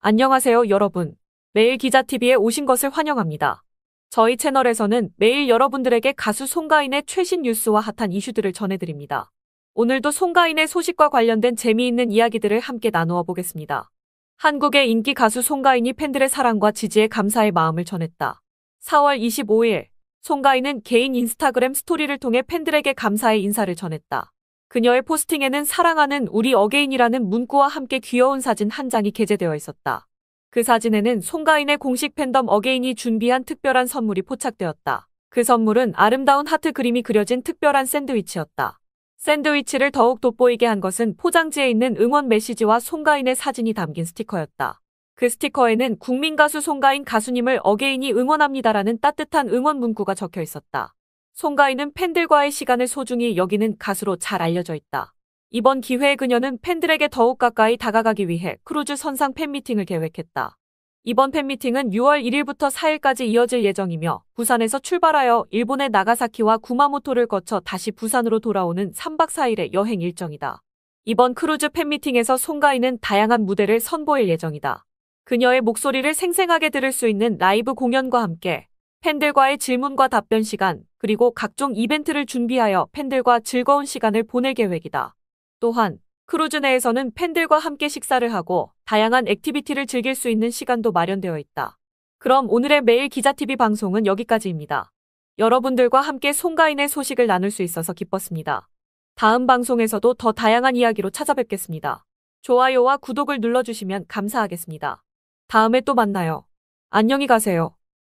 안녕하세요, 여러분. 매일 기자TV에 오신 것을 환영합니다. 저희 채널에서는 매일 여러분들에게 가수 송가인의 최신 뉴스와 핫한 이슈들을 전해드립니다. 오늘도 송가인의 소식과 관련된 재미있는 이야기들을 함께 나누어 보겠습니다. 한국의 인기 가수 송가인이 팬들의 사랑과 지지에 감사의 마음을 전했다. 4월 25일, 송가인은 개인 인스타그램 스토리를 통해 팬들에게 감사의 인사를 전했다. 그녀의 포스팅에는 사랑하는 우리 어게인이라는 문구와 함께 귀여운 사진 한 장이 게재되어 있었다. 그 사진에는 송가인의 공식 팬덤 어게인이 준비한 특별한 선물이 포착되었다. 그 선물은 아름다운 하트 그림이 그려진 특별한 샌드위치였다. 샌드위치를 더욱 돋보이게 한 것은 포장지에 있는 응원 메시지와 송가인의 사진이 담긴 스티커였다. 그 스티커에는 국민 가수 송가인 가수님을 어게인이 응원합니다라는 따뜻한 응원 문구가 적혀 있었다. 송가인은 팬들과의 시간을 소중히 여기는 가수로 잘 알려져 있다. 이번 기회에 그녀는 팬들에게 더욱 가까이 다가가기 위해 크루즈 선상 팬미팅을 계획했다. 이번 팬미팅은 6월 1일부터 4일까지 이어질 예정이며 부산에서 출발하여 일본의 나가사키와 구마모토를 거쳐 다시 부산으로 돌아오는 3박 4일의 여행 일정이다. 이번 크루즈 팬미팅에서 송가인은 다양한 무대를 선보일 예정이다. 그녀의 목소리를 생생하게 들을 수 있는 라이브 공연과 함께 팬들과의 질문과 답변 시간, 그리고 각종 이벤트를 준비하여 팬들과 즐거운 시간을 보낼 계획이다. 또한 크루즈 내에서는 팬들과 함께 식사를 하고 다양한 액티비티를 즐길 수 있는 시간도 마련되어 있다. 그럼 오늘의 매일 기자TV 방송은 여기까지입니다. 여러분들과 함께 송가인의 소식을 나눌 수 있어서 기뻤습니다. 다음 방송에서도 더 다양한 이야기로 찾아뵙겠습니다. 좋아요와 구독을 눌러주시면 감사하겠습니다. 다음에 또 만나요. 안녕히 가세요.